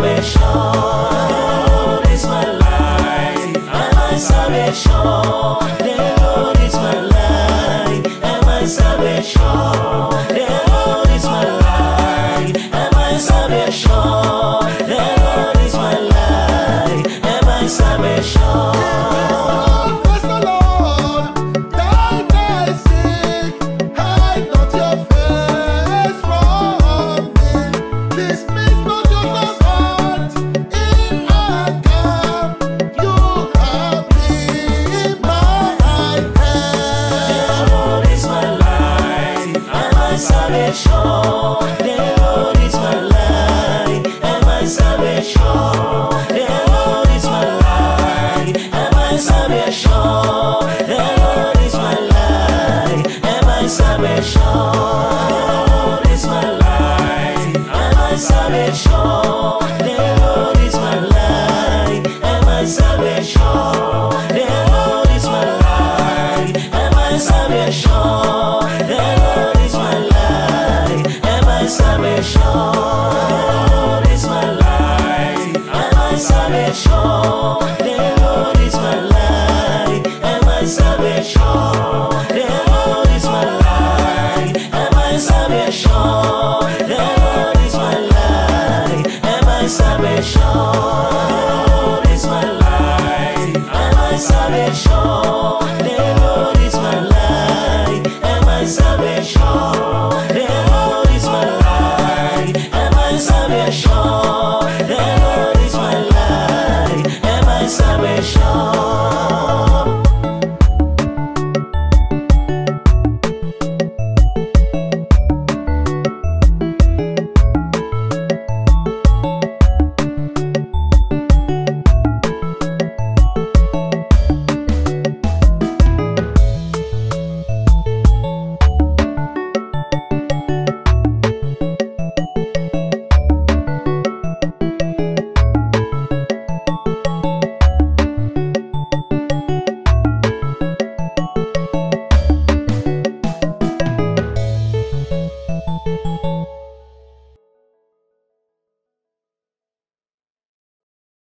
salvation is my light, and my salvation. The Lord is my light. salvation my salvation, the Lord is my light, salvation, the Lord is my light, salvation, the Lord is my light, salvation. special.